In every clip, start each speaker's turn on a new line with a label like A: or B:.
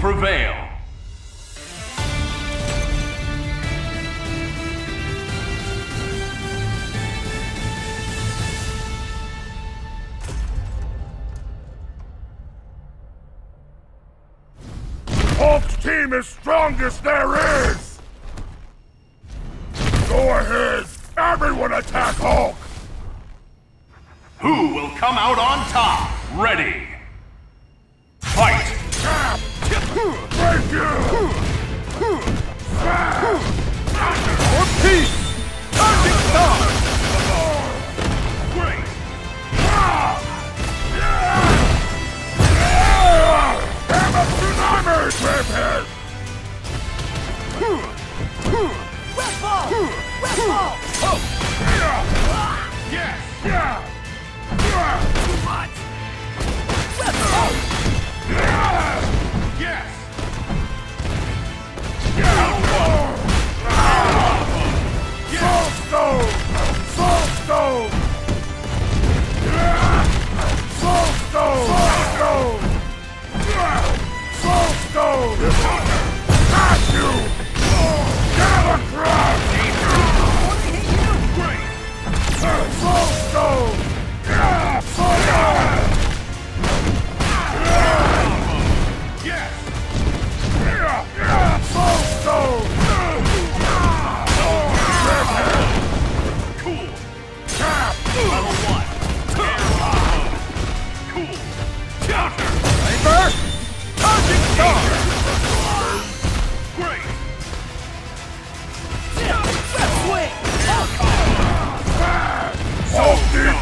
A: prevail.
B: Hulk's team is strongest there is! Go ahead! Everyone attack Hulk!
A: Who will come out on top? Ready!
B: Break you!
C: For peace! Charging star!
A: Great!
B: Gamma Tsunami! Triphead!
D: Red ball! Red ball!
A: Yes!
B: Yeah!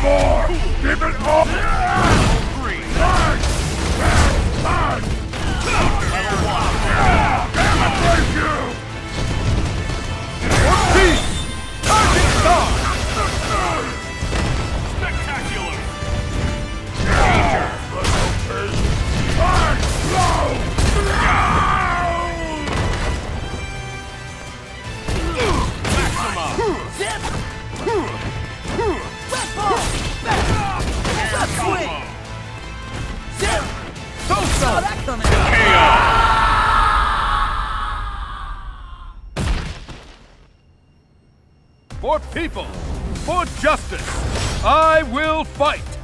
B: More!
A: KO!
C: For people! For justice! I will fight!